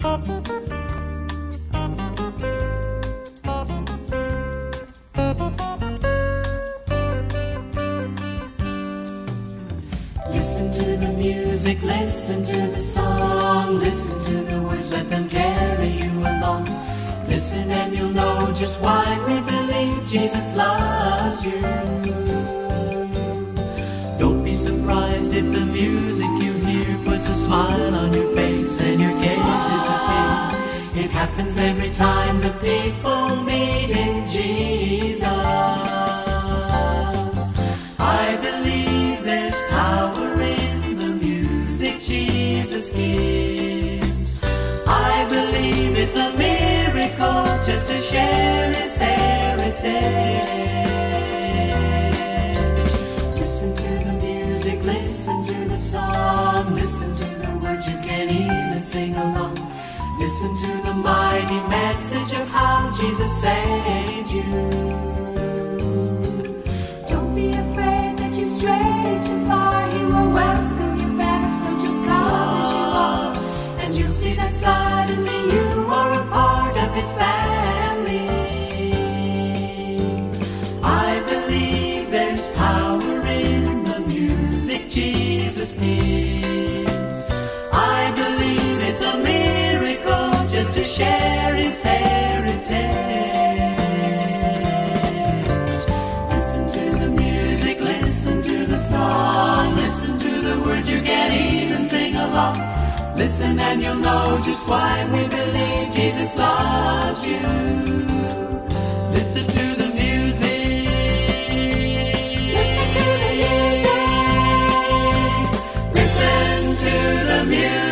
Listen to the music, listen to the song, listen to the words, let them carry you along. Listen and you'll know just why we believe Jesus loves you. Don't be surprised if the music you puts a smile on your face and your gaze disappears. It happens every time the people meet in Jesus. I believe there's power in the music Jesus gives. I believe it's a miracle just to share his heritage. Listen to the music, listen to the song, listen to the words you can even sing along. Listen to the mighty message of how Jesus saved you. Don't be afraid that you've strayed too far. He will welcome you back, so just come as you are. And you'll see that suddenly you are a part of his family. Share his heritage. Listen to the music, listen to the song, listen to the words you can even sing along. Listen and you'll know just why we believe Jesus loves you. Listen to the music. Listen to the music. Listen to the music.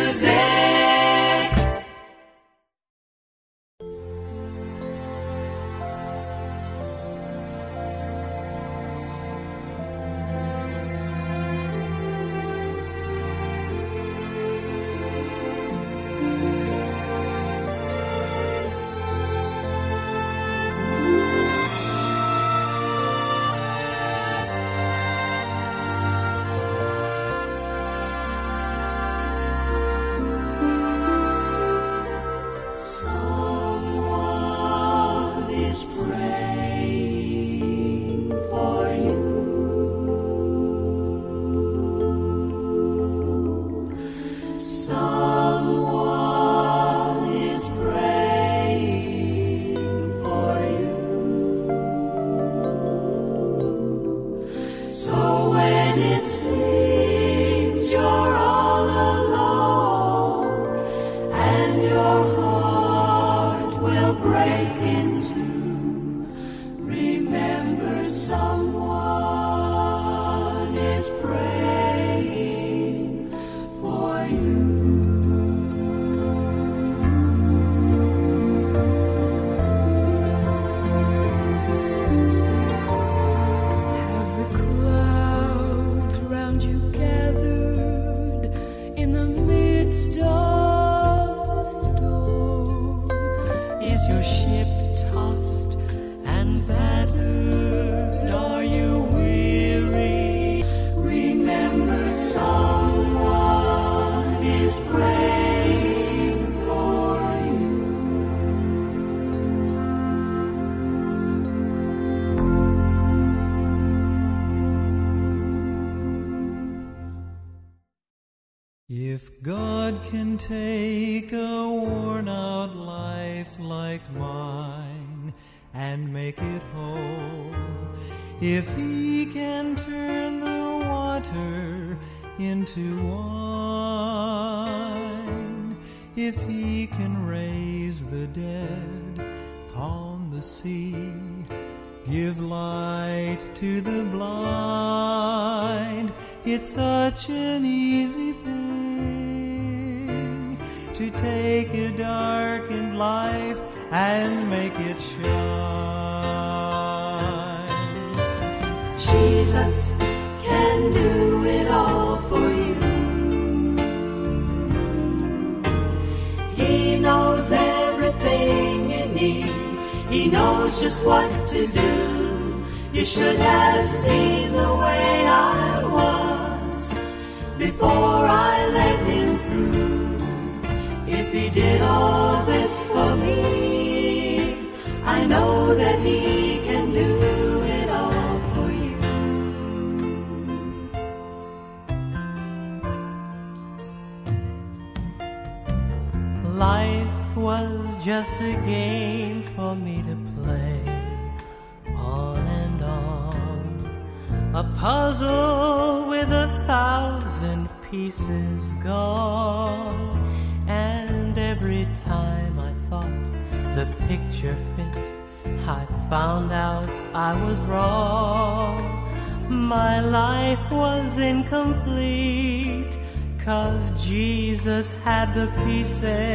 the pieces.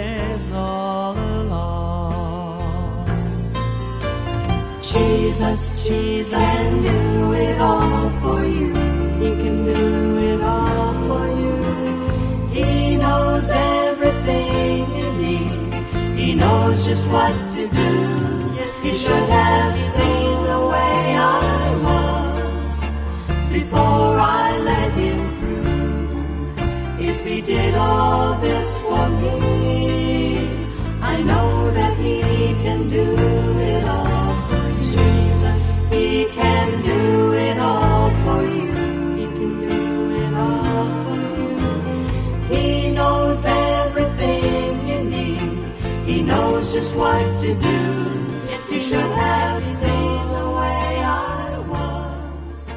He knows just what to do. Yes, he, should have seen the way I was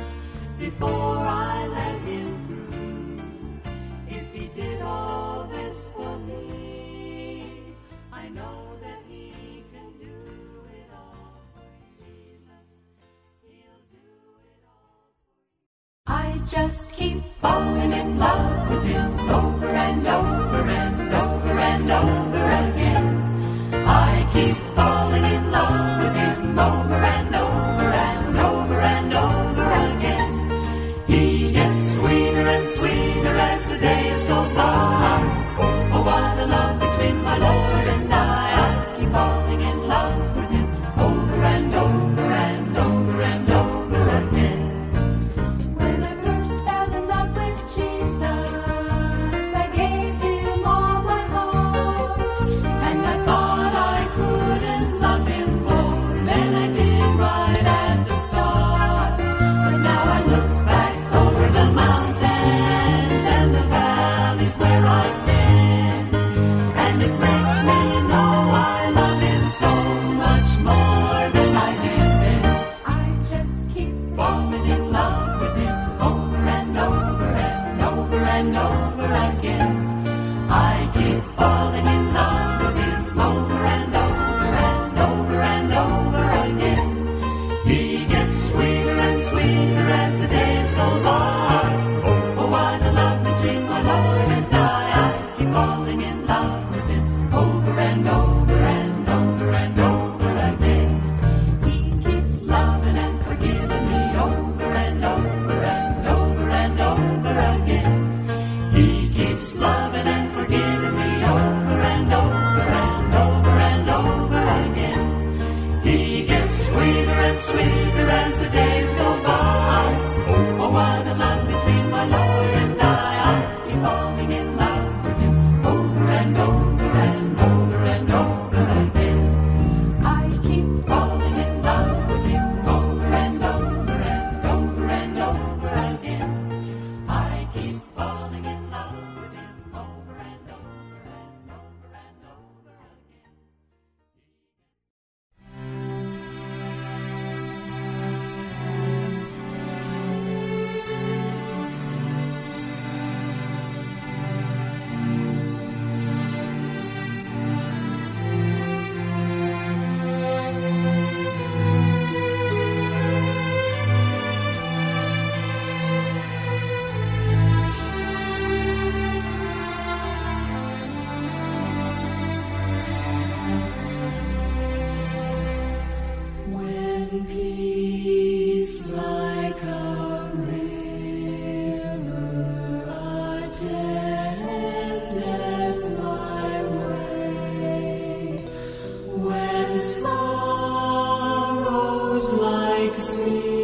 before I let him through. If he did all this for me, I know that he can do it all. Jesus, he'll do it all. I just keep falling in love with him over and over and over and over. Oh. Was like sea.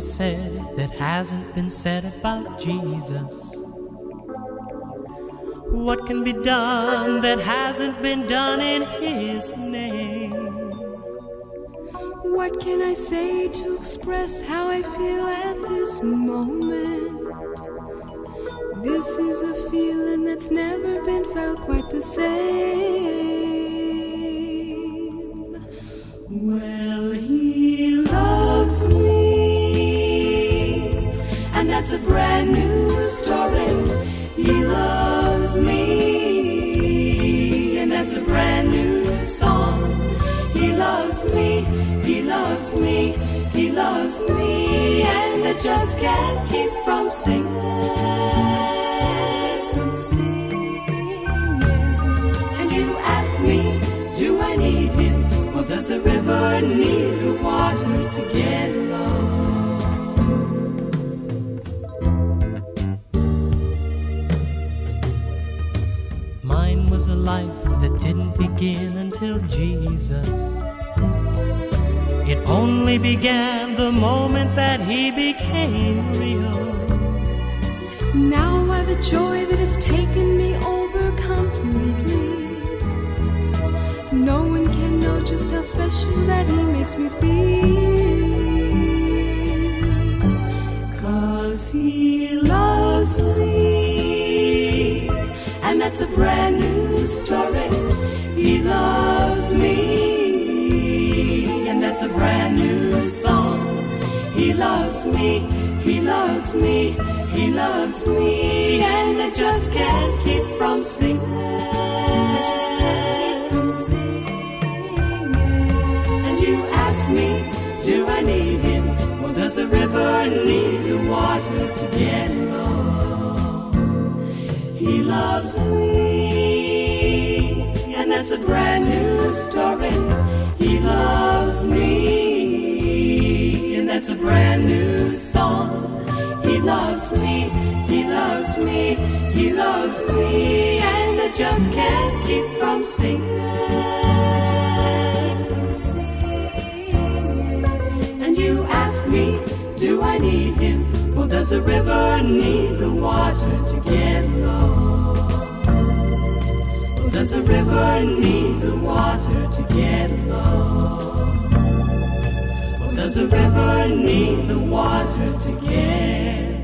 Be said that hasn't been said about Jesus? What can be done that hasn't been done in His name? What can I say to express how I feel at this moment? Just can't keep from singing. And you ask me, do I need him? Or does a river need the water to get along? Mine was a life that didn't begin until Jesus. Only began the moment that He became real. Now I've a joy that has taken me over completely. No one can know just how special that he makes me feel. Cause he loves me, and that's a brand new story. He loves me, that's a brand new song. He loves me, he loves me, he loves me, and I just can't keep from singing. And you ask me, do I need him? Well, does a river need the water to get along? He loves me, and that's a brand new story. He loves me, and that's a brand new song. He loves me, He loves me, He loves me, and I just can't keep from singing. And you ask me, do I need Him? Well, does a river need the water to get low? Does a river need the water to get along? Well, does a river need the water to get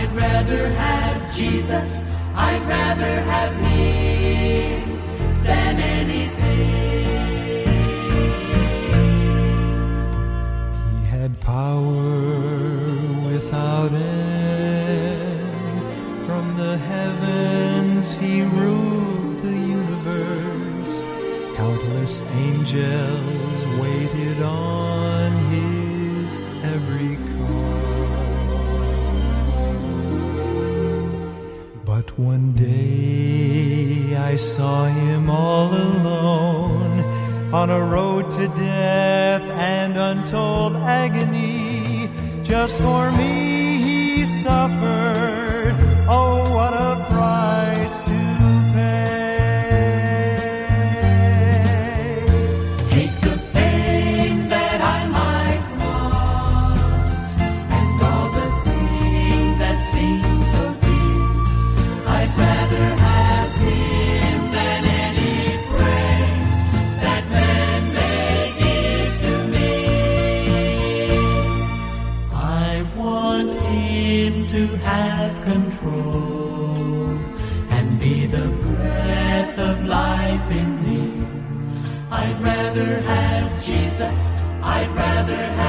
I'd rather have Jesus, I'd rather have Him than anything. He had power without end. From the heavens he ruled the universe. Countless angels waited on One day I saw him all alone on a road to death and untold agony. Just for me he suffered. Jesus, I'd rather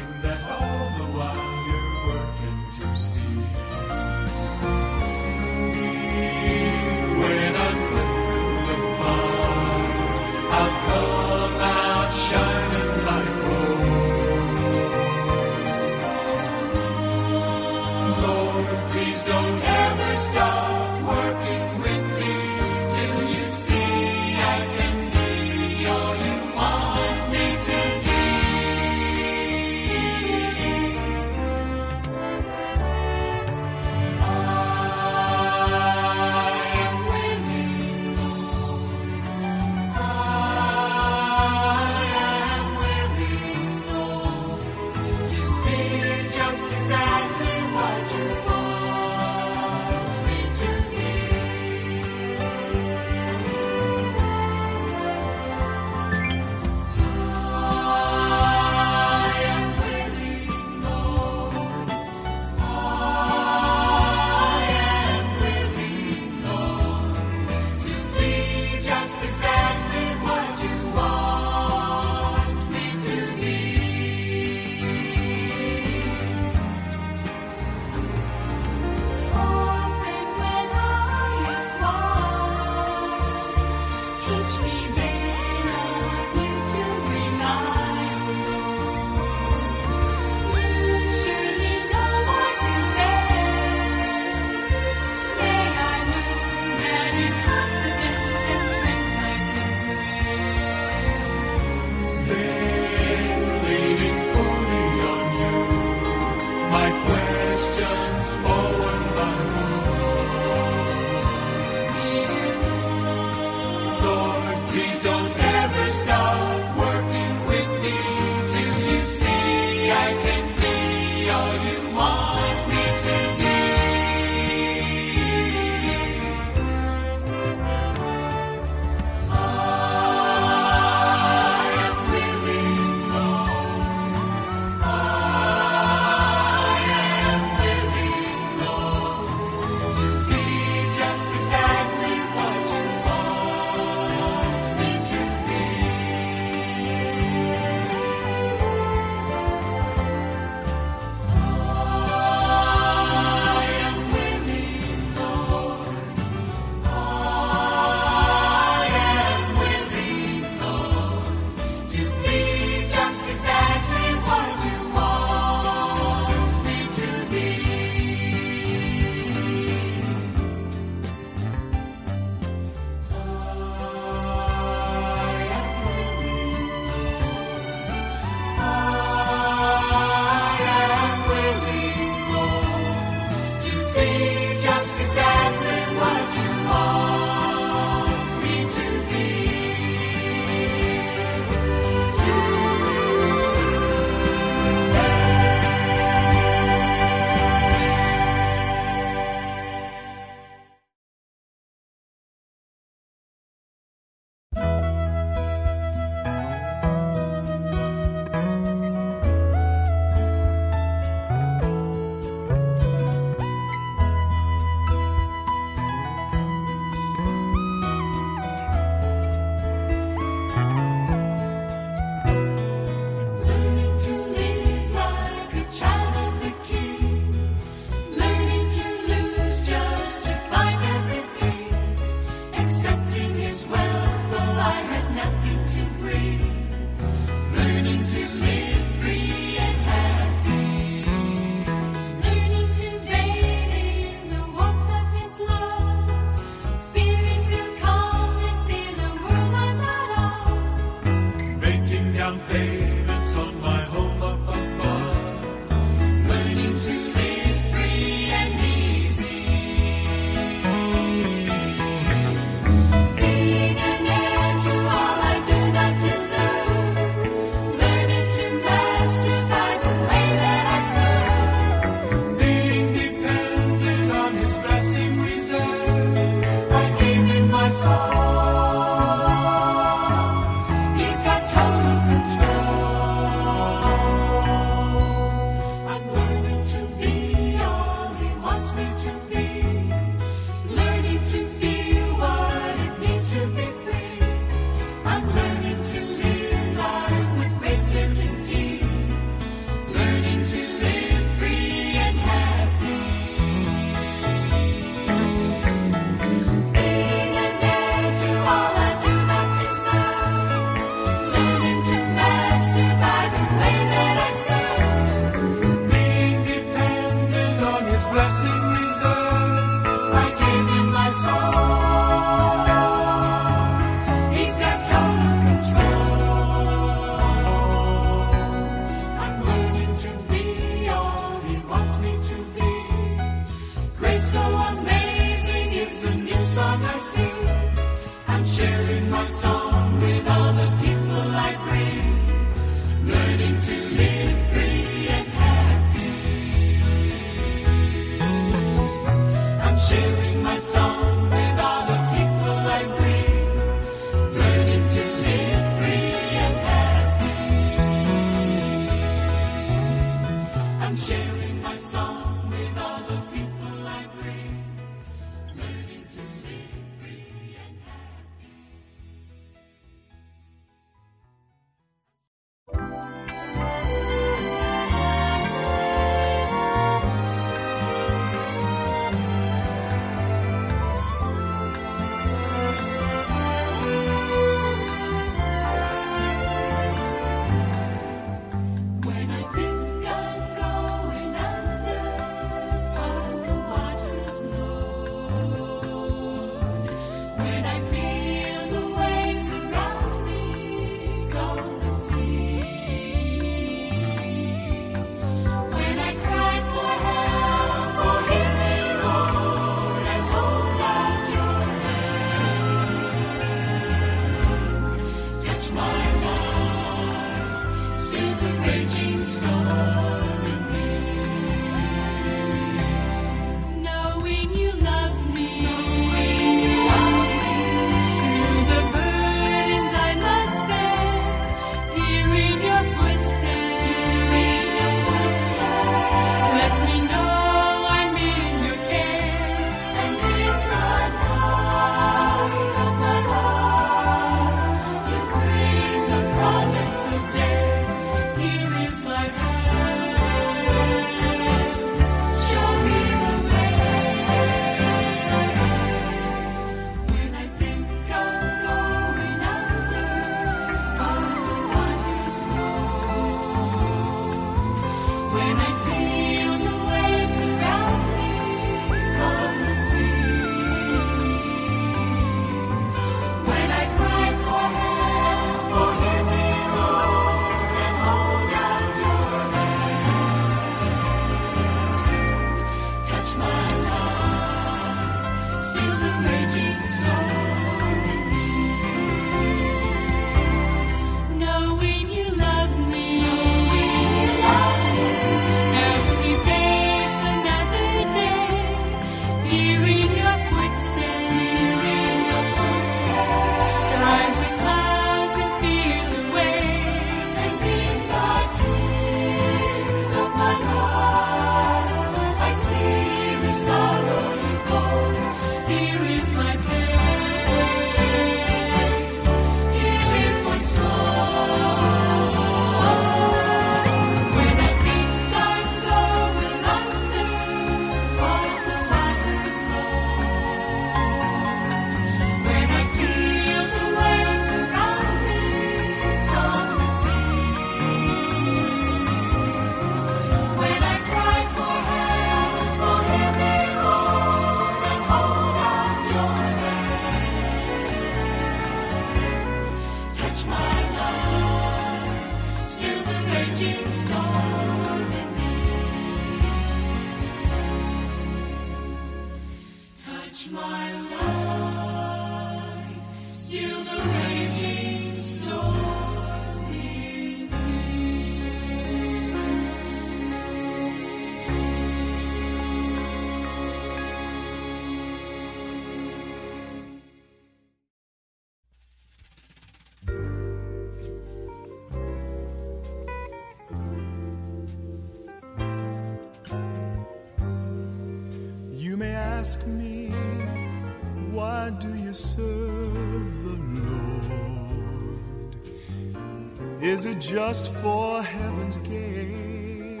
Is it just for heaven's gain?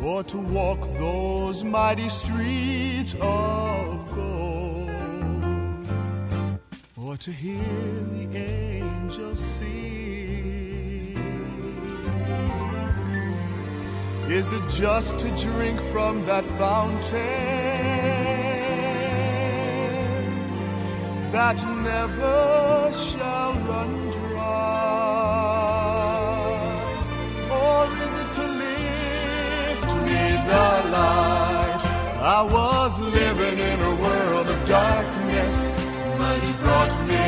Or to walk those mighty streets of gold? Or to hear the angels sing? Is it just to drink from that fountain? that never shall run dry? Or is it to lift me the light? I was living in a world of darkness, but he brought me.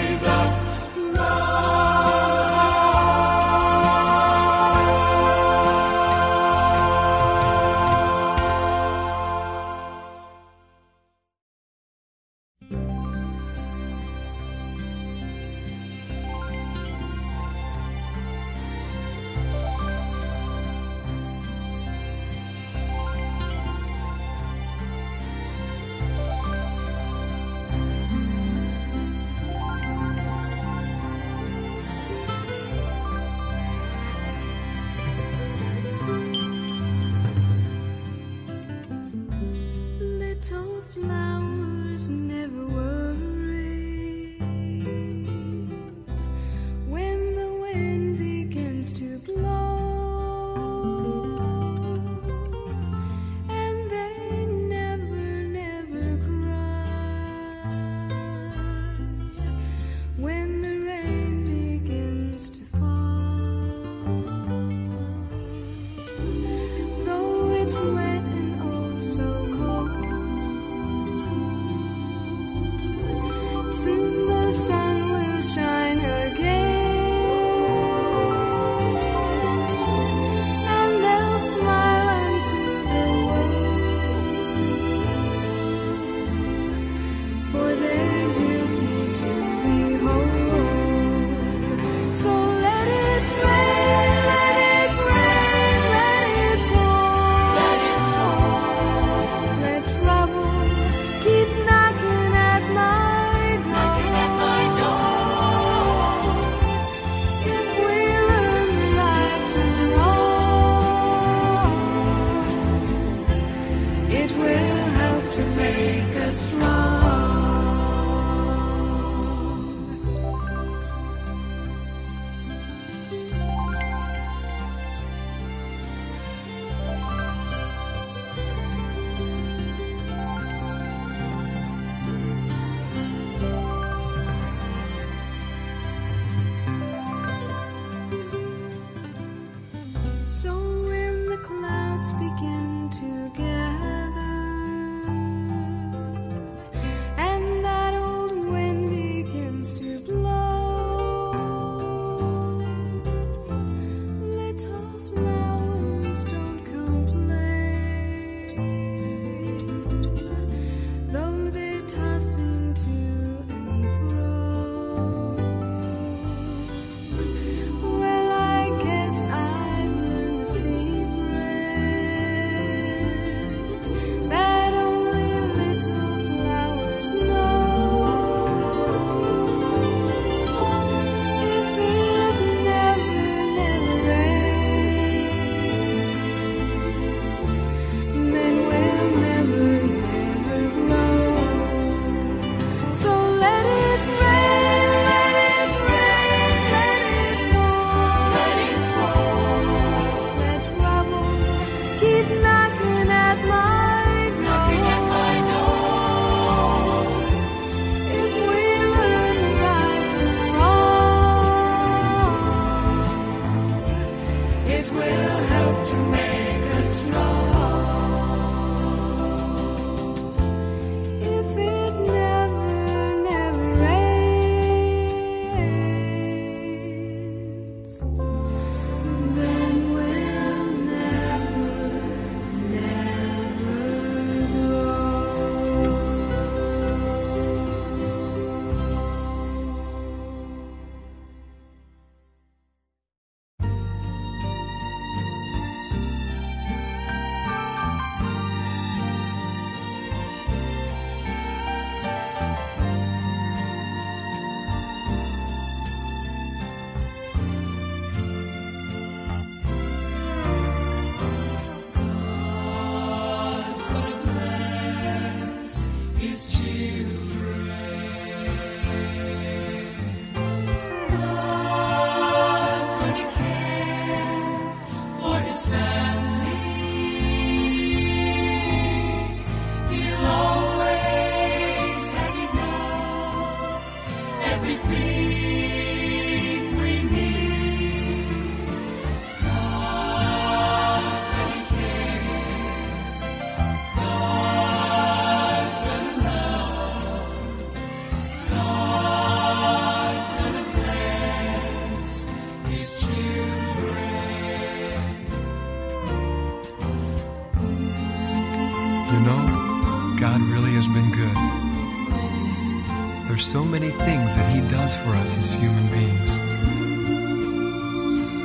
as human beings.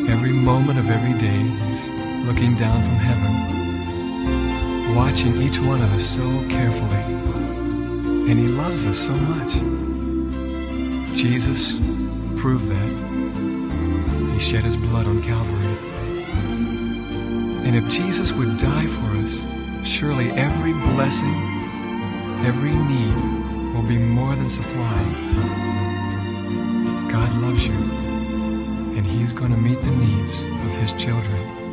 Every moment of every day He's looking down from heaven, watching each one of us so carefully. And He loves us so much. Jesus proved that. He shed His blood on Calvary. And if Jesus would die for us, surely every blessing, every need will be more than supplied loves you, and He's going to meet the needs of His children.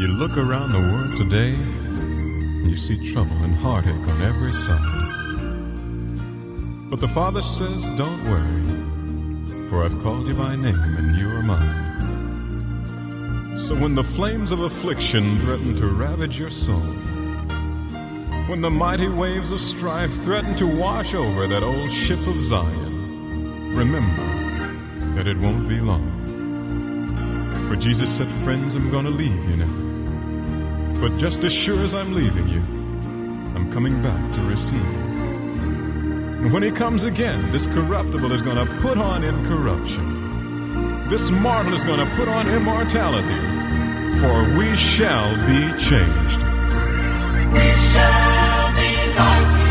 You look around the world today, and you see trouble and heartache on every side. But the Father says, Don't worry, for I've called you by name and you are mine. So when the flames of affliction threaten to ravage your soul, when the mighty waves of strife threaten to wash over that old ship of Zion, remember that it won't be long. For Jesus said, Friends, I'm gonna leave you now. But just as sure as I'm leaving you, I'm coming back to receive you. And when he comes again, this corruptible is gonna put on incorruption. This mortal is gonna put on immortality. For we shall be changed. We shall like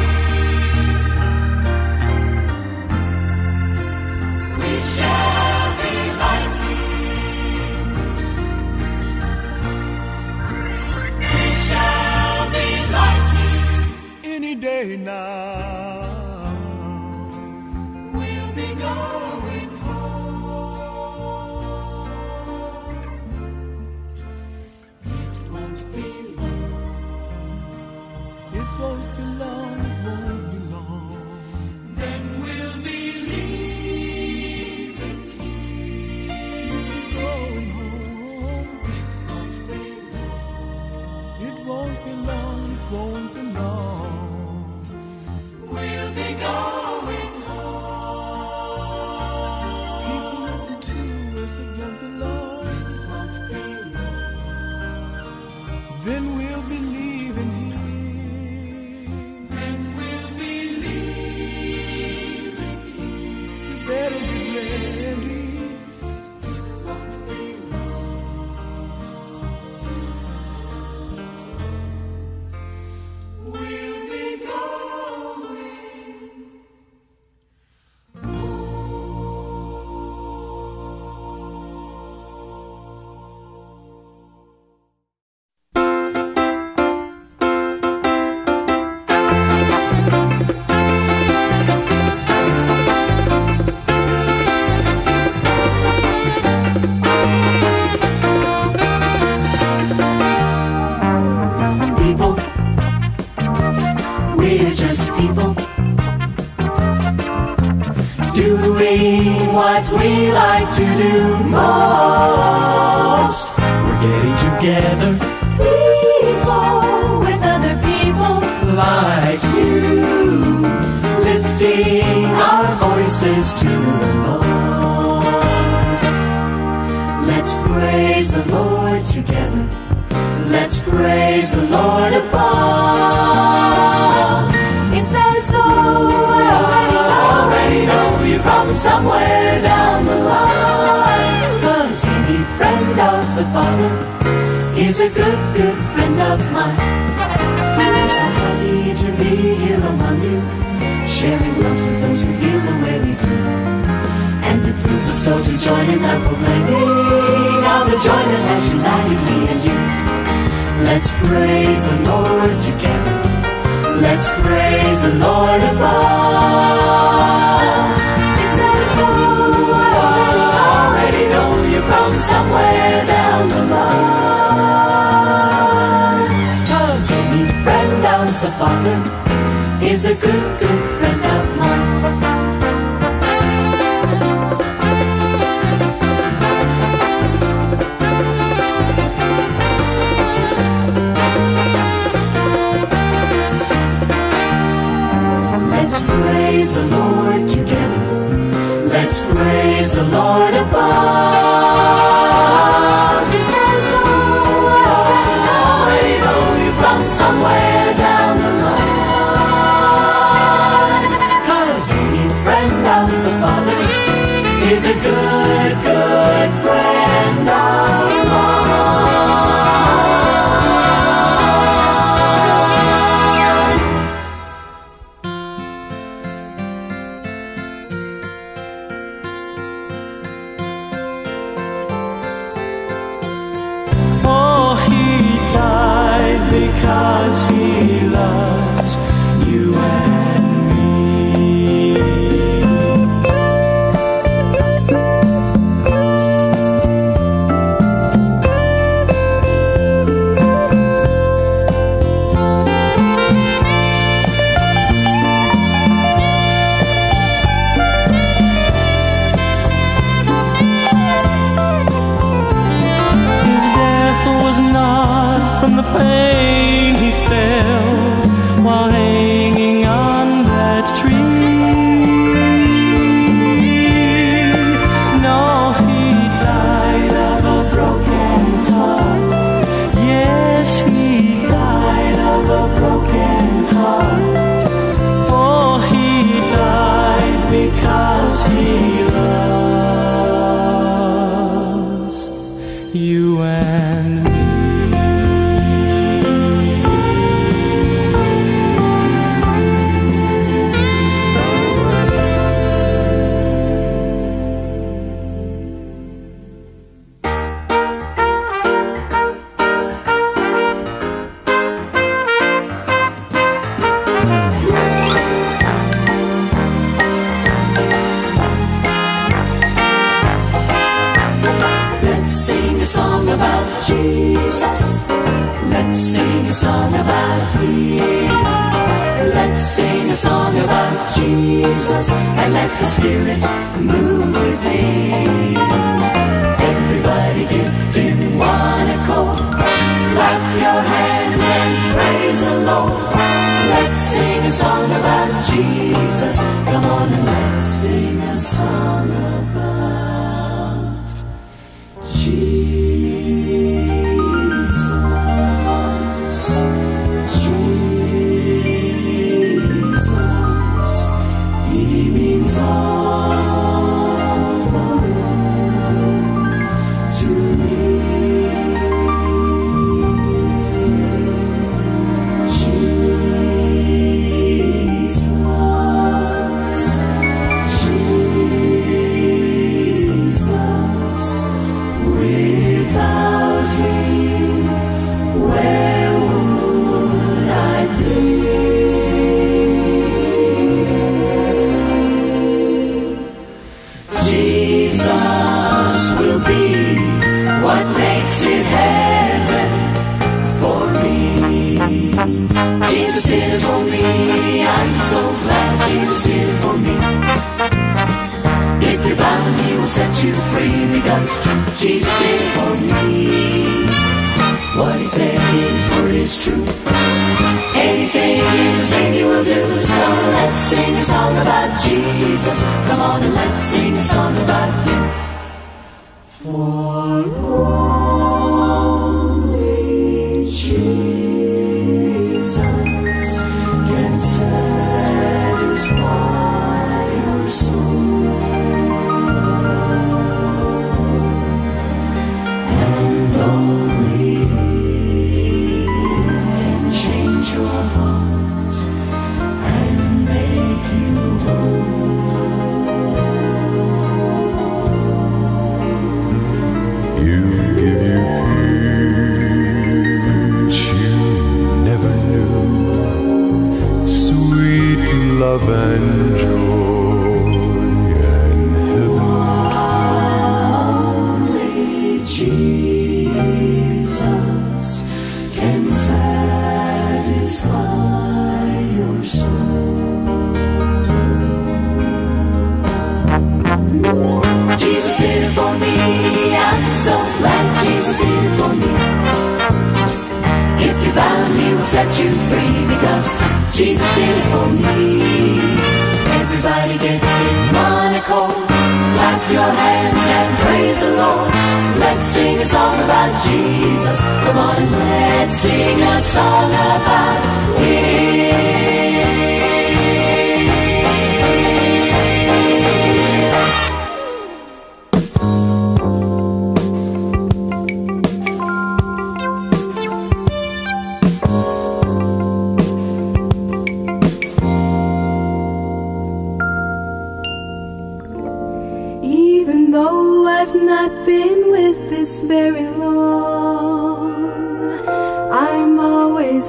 What we like to do most. Somewhere down the line. Any friend of the Father is a good, good friend of mine. We're so happy to be here among you, sharing love with those who feel the way we do. And it thrills us so to join in that proclaiming of the joy that has united me and you. Let's praise the Lord together. Let's praise the Lord above. Somewhere down the line. Cause any friend of the Father is a good, good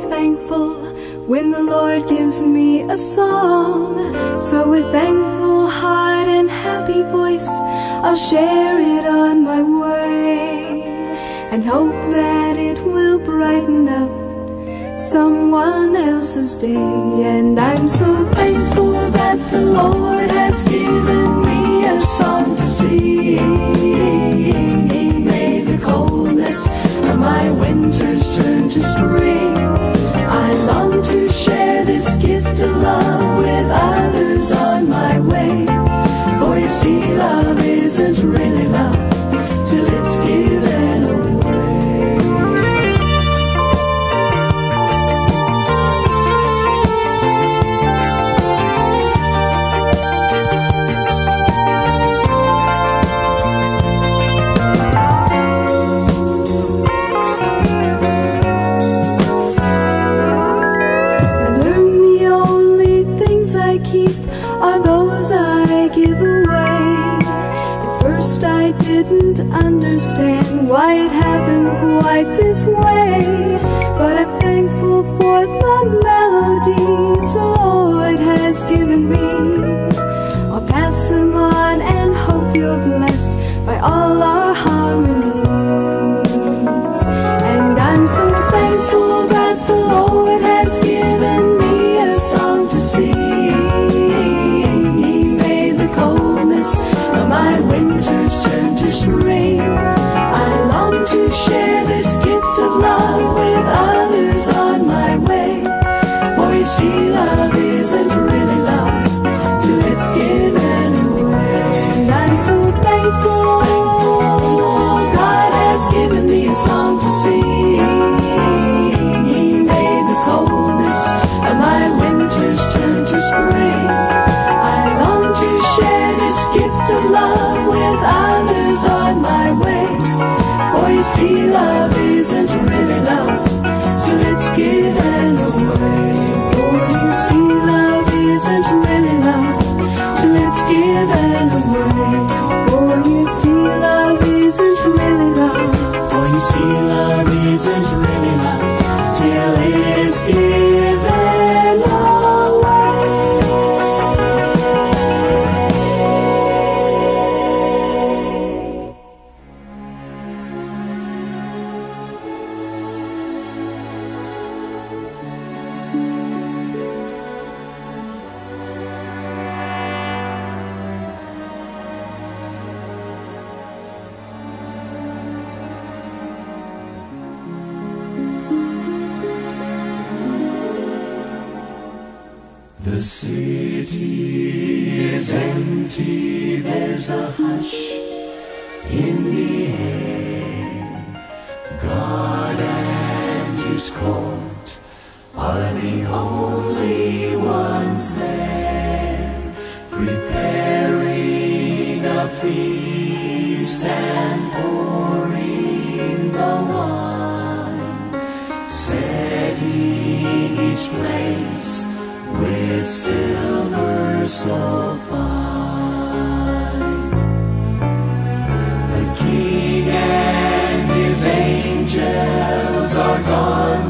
thankful when the Lord gives me a song. So with thankful heart and happy voice, I'll share it on my way and hope that it will brighten up someone else's day. And I'm so thankful that the Lord has given me a song to sing. He made the coldness of my winters turn to spring to share this gift of love with others on my way. For you see, love isn't really love this way. isn't the only ones there, preparing a feast and pouring the wine, setting each place with silver so fine. The king and his angels are gone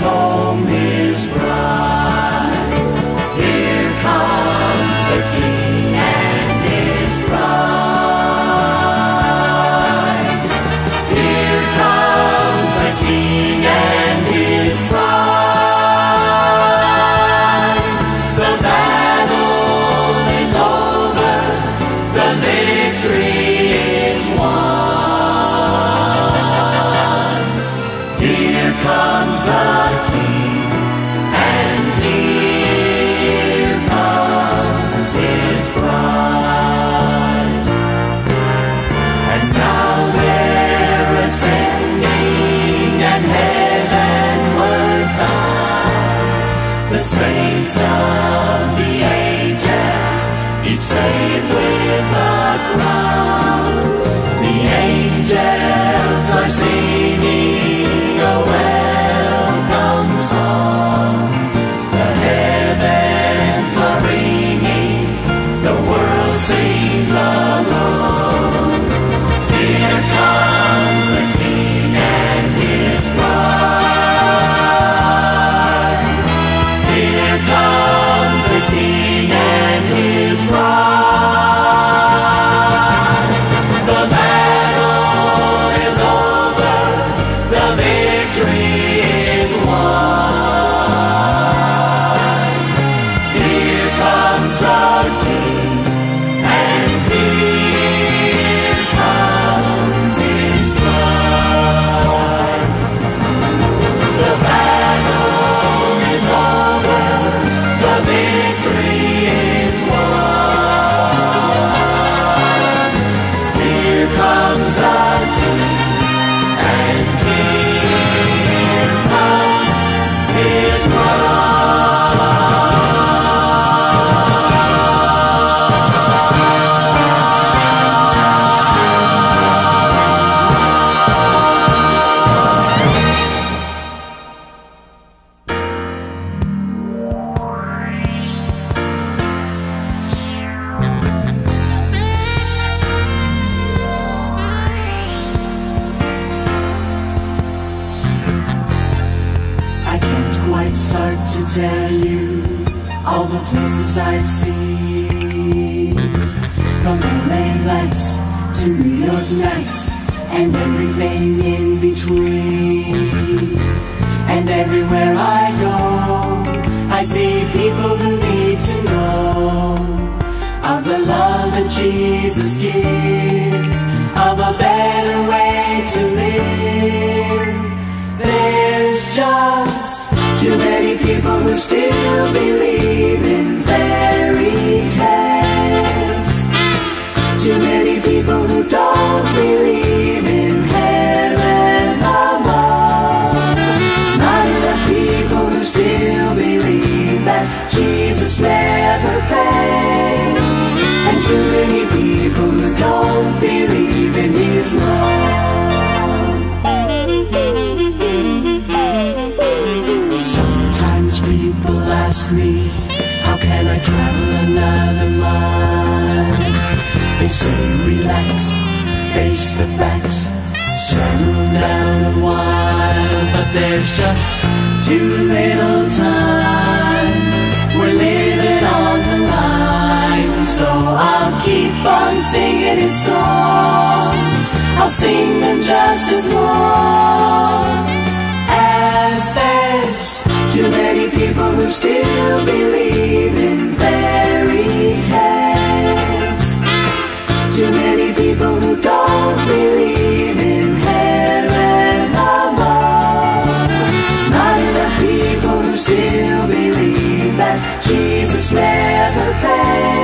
tell you all the places I've seen. From LA lights to New York nights and everything in between. And everywhere I go, I see people who need to know of the love that Jesus gives, of a better way to live. There's just too many people who still believe in fairy tales. Too many people who don't believe in heaven above. Not enough people who still believe that Jesus never fails. And too many people who don't believe in His love. Ask me, how can I travel another mile? They say relax, face the facts, settle down a while. But there's just too little time. We're living on the line, so I'll keep on singing his songs. I'll sing them just as long as there's too many people who still believe in fairy tales. Too many people who don't believe in heaven above. Not enough people who still believe that Jesus never fails.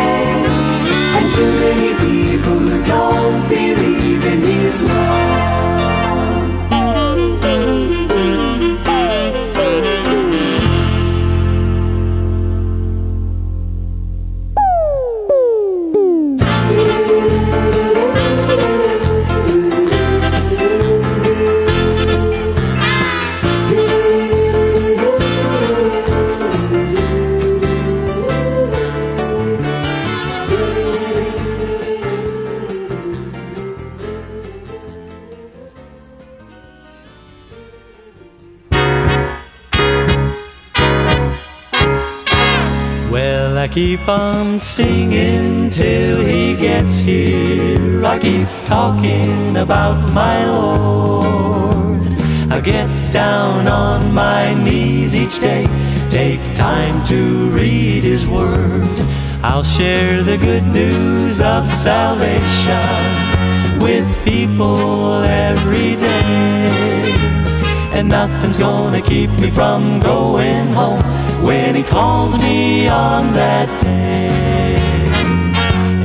Keep on singing till he gets here. I keep talking about my Lord. I get down on my knees each day, take time to read his word. I'll share the good news of salvation with people every day. And nothing's gonna keep me from going home when he calls me on that day.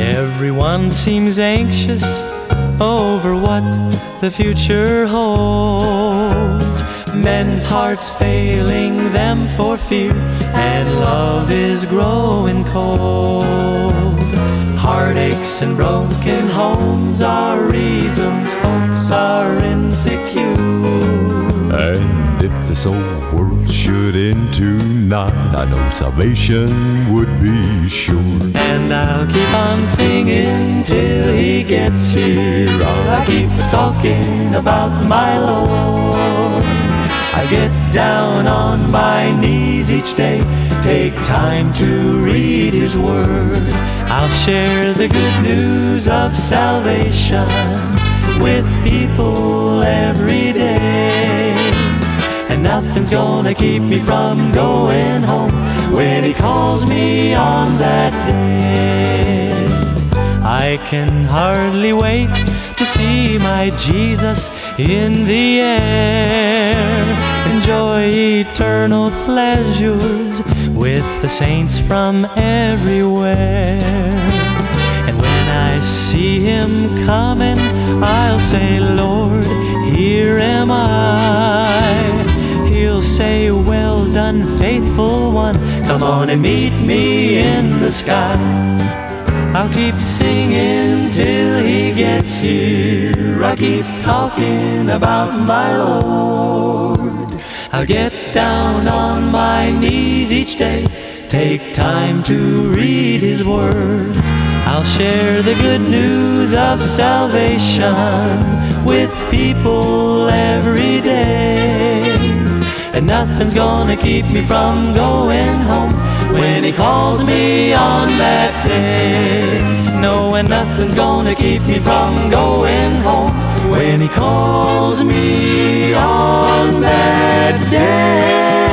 Everyone seems anxious over what the future holds. Men's hearts failing them for fear, and love is growing cold. Heartaches and broken homes are reasons folks are insecure. And if this old world should end tonight, I know salvation would be sure. And I'll keep on singing till he gets here. I'll keep talking about my Lord. I get down on my knees each day, take time to read his word. I'll share the good news of salvation with people every day. And nothing's gonna keep me from going home when he calls me on that day. I can hardly wait to see my Jesus in the air. Enjoy eternal pleasures with the saints from everywhere. And when I see him coming, I'll say, Lord, here am I. Say, Well done, faithful one. Come on and meet me in the sky. I'll keep singing till he gets here. I keep talking about my Lord. I'll get down on my knees each day, take time to read his word. I'll share the good news of salvation with people every day. And nothing's gonna keep me from going home. When he calls me on that day No, and nothing's gonna keep me from going home. When he calls me on that day.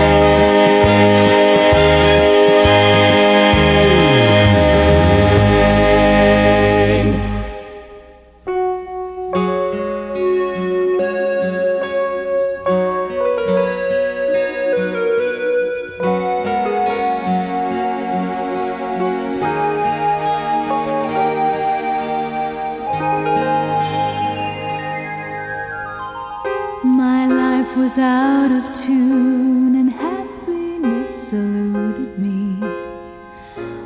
was out of tune and happiness eluded me.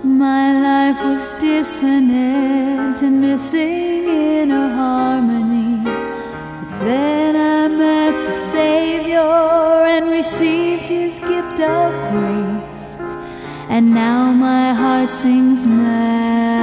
My life was dissonant and missing in a harmony. But then I met the Savior and received His gift of grace. And now my heart sings mad.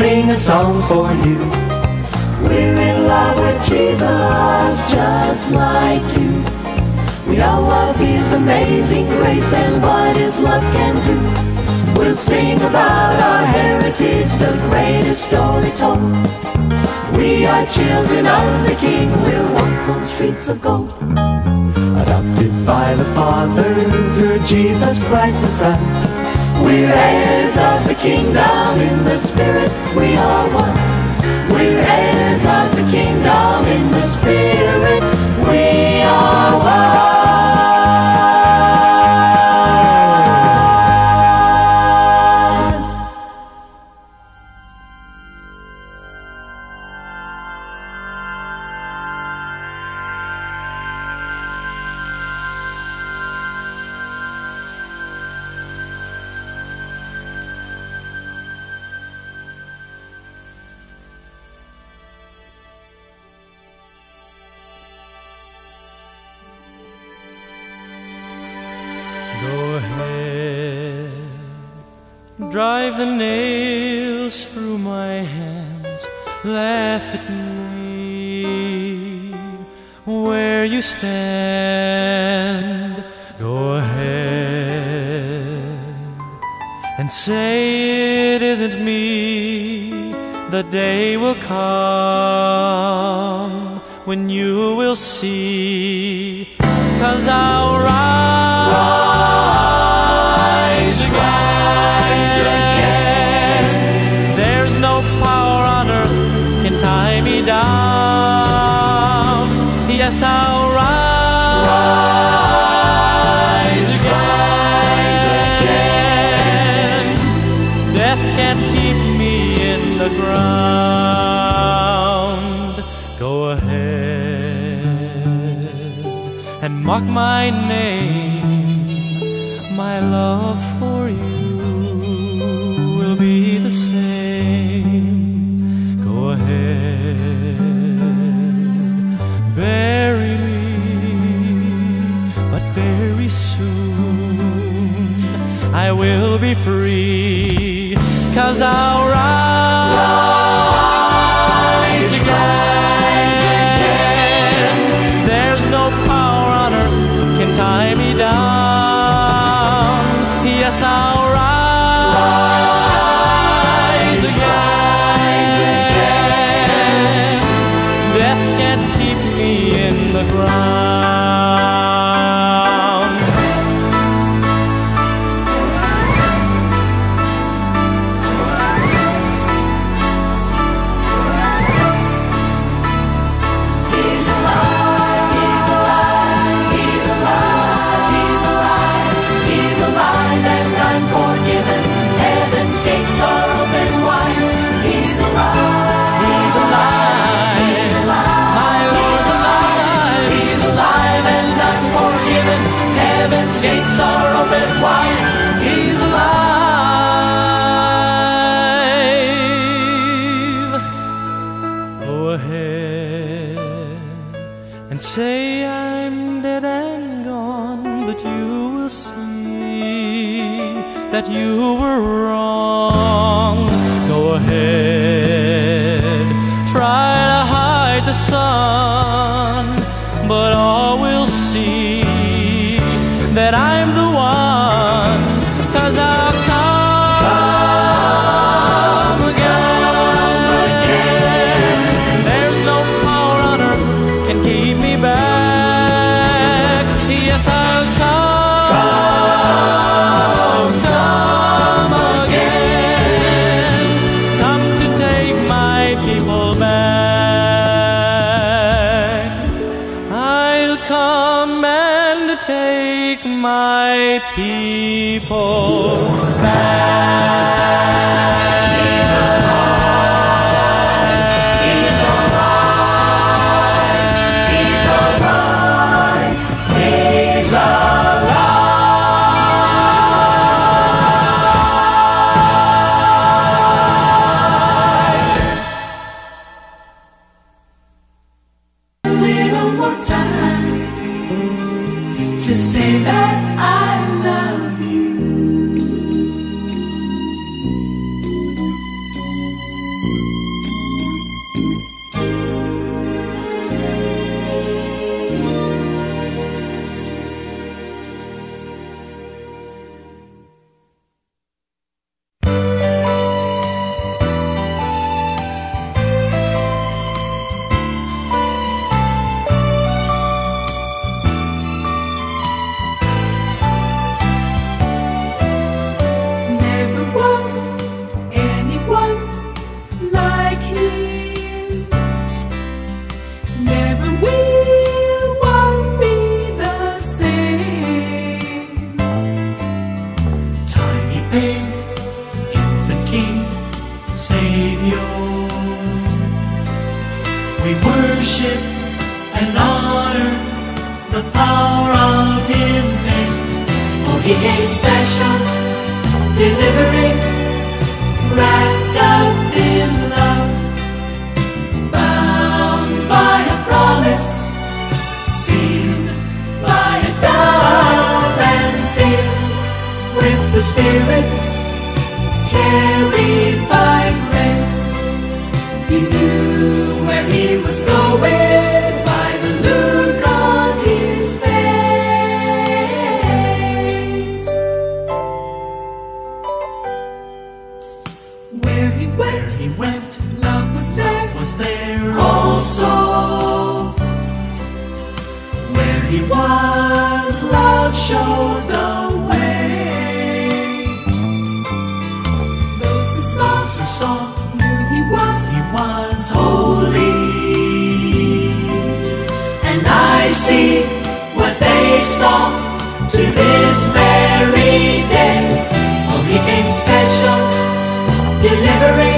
sing a song for you. We're in love with Jesus, just like you. We all love His amazing grace and what His love can do. We'll sing about our heritage, the greatest story told. We are children of the King, we'll walk on streets of gold. Adopted by the Father through Jesus Christ the Son. We're heirs of the kingdom in the spirit, we are one. We're heirs of the kingdom in the spirit, we gates are open wide. He as we saw, knew he was, he was holy. And I see what they saw to this very day. Oh, he came special, delivering.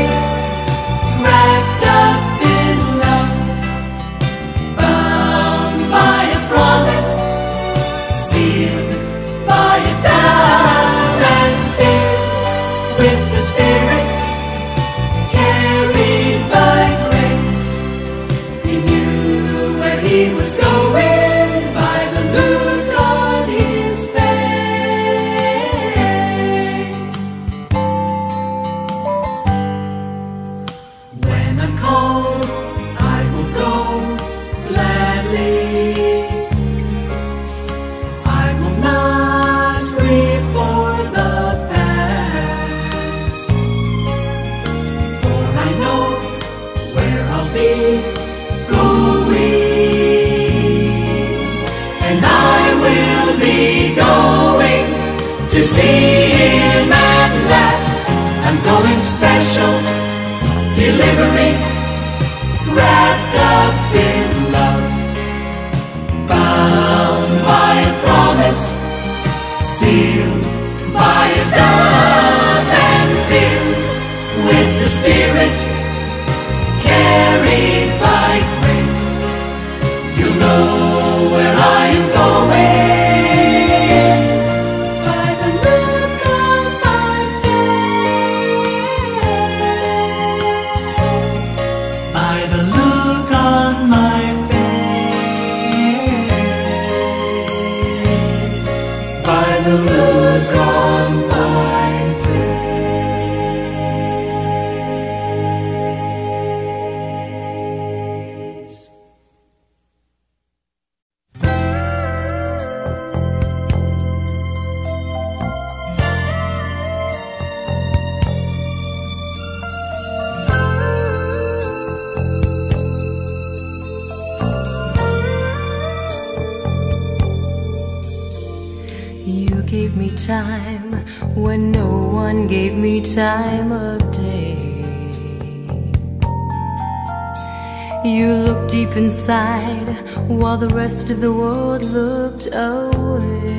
rest of the world looked away.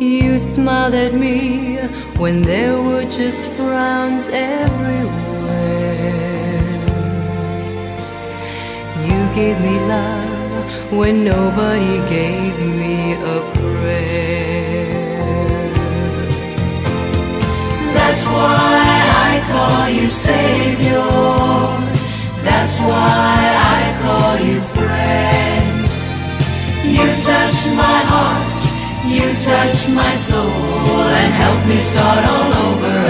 You smiled at me when there were just frowns everywhere. You gave me love when nobody gave. my soul and help me start all over.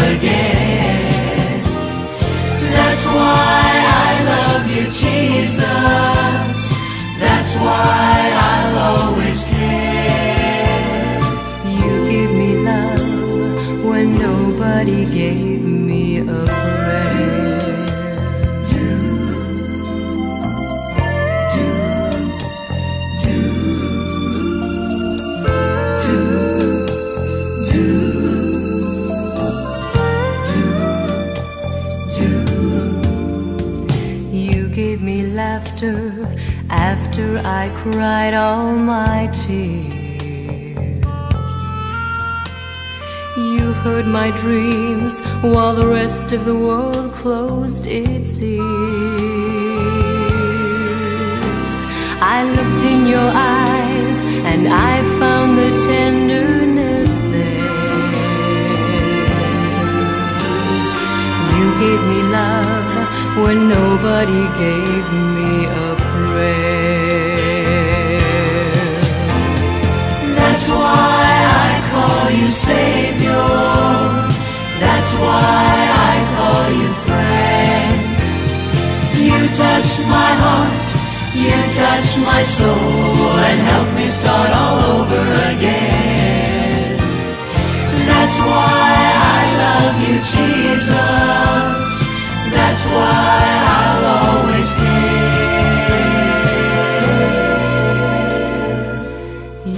dreams While the rest of the world closed its ears. I looked in your eyes And I found the tenderness there. You gave me love When nobody gave me a prayer. That's why I call you Savior. That's why I call you friend. You touch my heart, you touch my soul, and help me start all over again. That's why I love you, Jesus. That's why I'll always care.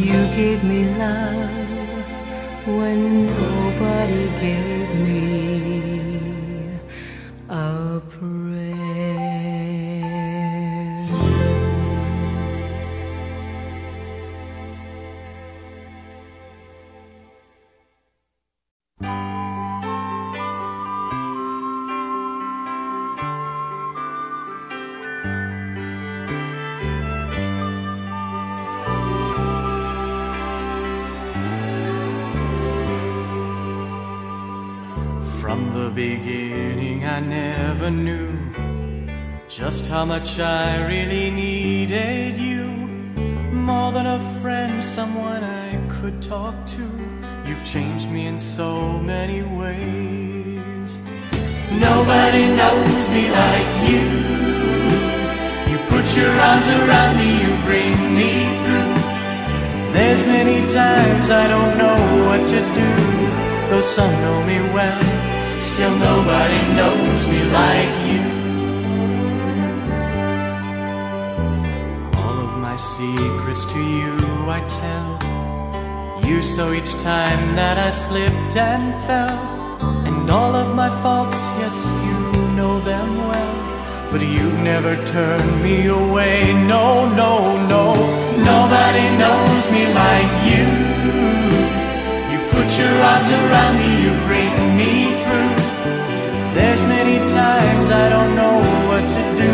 You gave me love me like you. You put your arms around me, you bring me through. There's many times I don't know what to do, though some know me well. Still, nobody knows me like you. All of my secrets to you I tell. You saw each time that I slipped and fell. And all of my faults, yes, you. But you've never turned me away. No, no, no. Nobody knows me like you. You put your arms around me, you bring me through. There's many times I don't know what to do,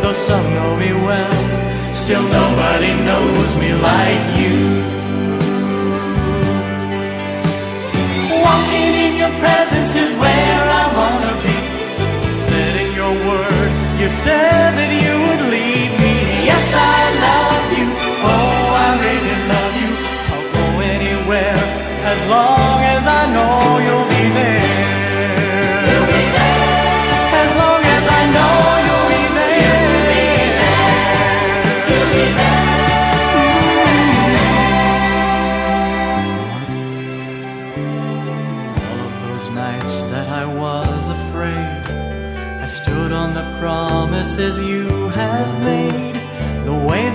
though some know me well. Still, nobody knows me like you. Walking in your presence is where I wanna be. You said that you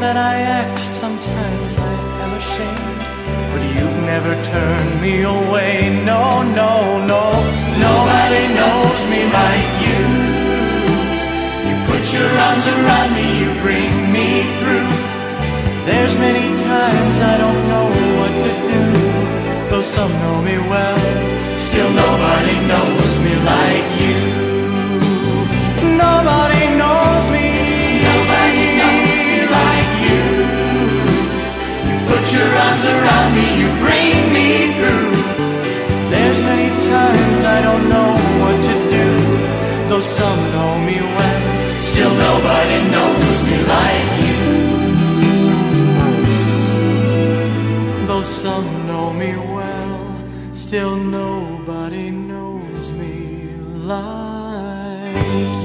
that I act, sometimes I am ashamed. But you've never turned me away. No, no, no. Nobody knows me like you. You put your arms around me, you bring me through. There's many times I don't know what to do, though some know me well. Still, nobody knows me like you. Nobody knows your arms around me, you bring me through. There's many times I don't know what to do, though some know me well. Still, nobody knows me like you. Though some know me well, still nobody knows me like you.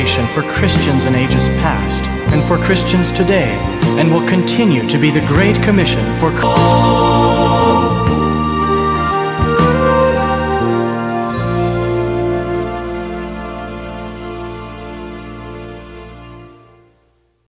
inspiration for Christians in ages past and for Christians today, and will continue to be the Great Commission for.